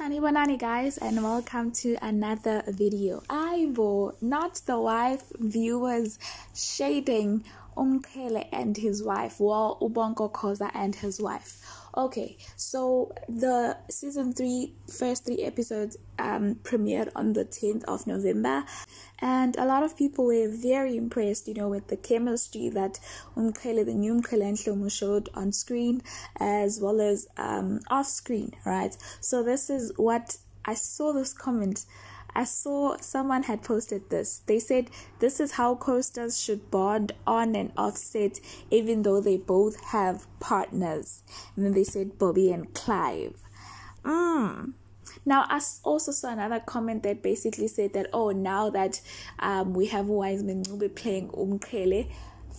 Sanibonani guys and welcome to another video. I will not the wife viewers shading Umqhele and his wife, well Ubonko Khoza and his wife. Okay, so the season three first three episodes um, premiered on the 10th of November, and a lot of people were very impressed, you know, with the chemistry that Umqhele, the new Shlomo showed on screen as well as um, off screen, right? So this is what I saw this comment I saw someone had posted this. They said this is how co-stars should bond on and off set, even though they both have partners. And then they said Bobby and Clive. Mm. Now, I also saw another comment that basically said that, oh, now that um, we have Wiseman Mncube playing Umqhele,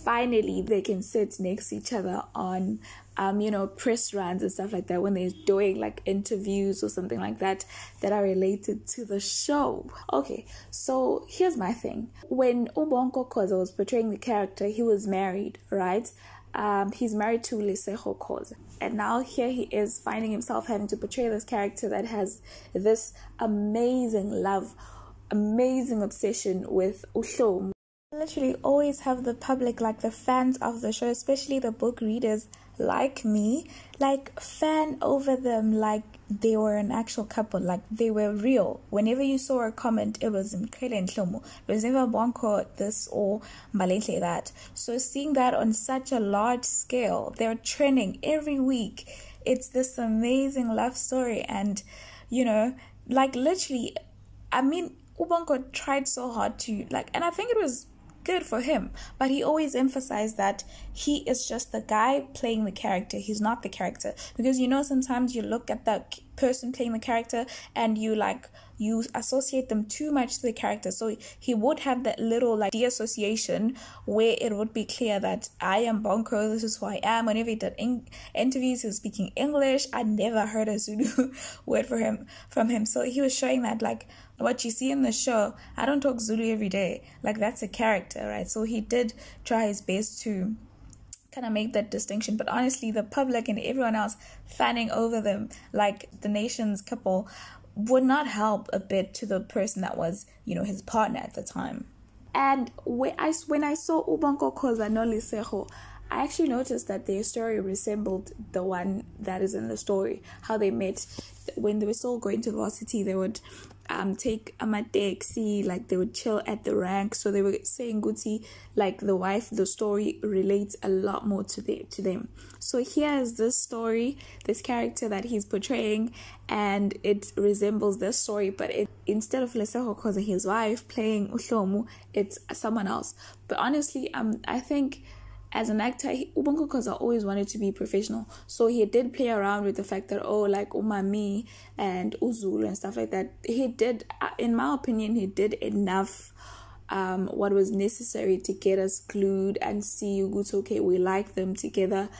finally they can sit next to each other on um, you know, press runs and stuff like that when they're doing like interviews or something like that that are related to the show. Okay, so here's my thing. When Ubonko Khoza was portraying the character, he was married, right? Um, he's married to Lesego Khoza. And now here he is finding himself having to portray this character that has this amazing love, amazing obsession with Ushom. Literally always have the public, like the fans of the show, especially the book readers, like me, like fan over them like they were an actual couple, like they were real. Whenever you saw a comment, it was Mqhele and Hlomu. It was never Bonko this or Mbalenhle that. So seeing that on such a large scale, they're trending every week. It's this amazing love story and you know, like literally I mean Ubonko tried so hard to like and I think it was good for him. But he always emphasized that he is just the guy playing the character. He's not the character. Because you know, sometimes you look at the person playing the character and you like, you associate them too much to the character. So he would have that little like de-association where it would be clear that I am Bonko, this is who I am. Whenever he did in- interviews, he was speaking English. I never heard a Zulu word for him from him. So he was showing that like what you see in the show, I don't talk Zulu every day. Like that's a character, right? So he did try his best to kind of make that distinction. But honestly, the public and everyone else fanning over them, like the nation's couple, would not help a bit to the person that was, you know, his partner at the time. And when I, when I saw Ubonko Khoza no I actually noticed that their story resembled the one that is in the story. How they met when they were still going to varsity, they would um take a taxi, like they would chill at the rank. So they were saying Gucci, like the wife, the story relates a lot more to the to them. So here is this story, this character that he's portraying, and it resembles this story, but it instead of Lesego Khoza his wife playing Uhlomu, it's someone else. But honestly, um I think as an actor, Ubonko Khoza always wanted to be professional. So he did play around with the fact that, oh, like Umami and Uzulu and stuff like that. He did, uh, in my opinion, he did enough um, what was necessary to get us glued and see Ugutu, okay, we like them together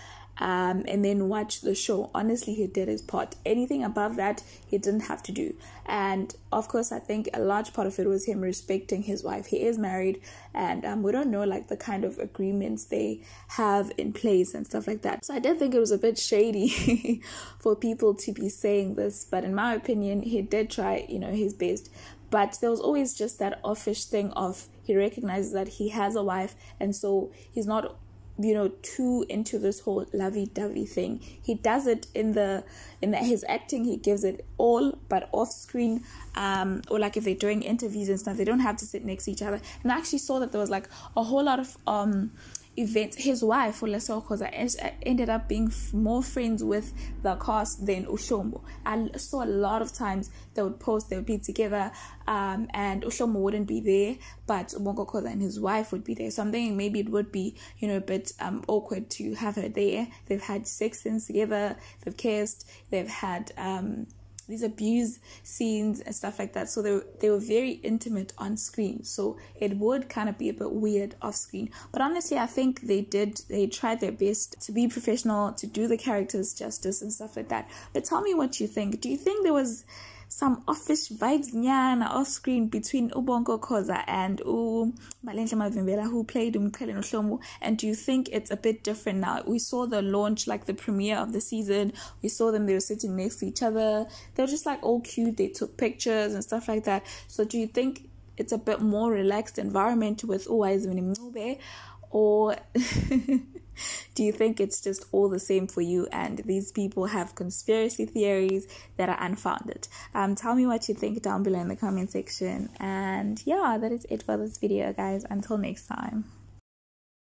um, and then watch the show. Honestly, he did his part. Anything above that, he didn't have to do. And of course, I think a large part of it was him respecting his wife. He is married, and um, we don't know like the kind of agreements they have in place and stuff like that. So I did think it was a bit shady for people to be saying this, but in my opinion, he did try, you know, his best. But there was always just that offish thing of he recognizes that he has a wife, and so he's not you know too into this whole lovey-dovey thing. He does it in the in the, his acting he gives it all but off screen um or like if they're doing interviews and stuff they don't have to sit next to each other. And i actually saw that there was like a whole lot of um event his wife Lesego Khoza ended up being more friends with the cast than Ushombo. I saw a lot of times they would post they would be together um, and Ushombo wouldn't be there but Ubonko Khoza and his wife would be there. So I'm thinking maybe it would be you know a bit um, awkward to have her there. They've had sex scenes together they've kissed they've had um, these abuse scenes and stuff like that. So they were, they were very intimate on screen. So it would kind of be a bit weird off screen. But honestly, I think they did, they tried their best to be professional, to do the characters justice and stuff like that. But tell me what you think. Do you think there was some office vibes nyana off screen between Ubonko Khoza and U Mbalenhle Mavimbela who played Umqhele Nohlomu. And do you think it's a bit different now? We saw the launch like the premiere of the season. We saw them they were sitting next to each other. They were just like all cute. They took pictures and stuff like that. So do you think it's a bit more relaxed environment with oh, Uwais Mncube or do you think it's just all the same for you and these people have conspiracy theories that are unfounded? Um, tell me what you think down below in the comment section. And yeah that is it for this video guys. Until next time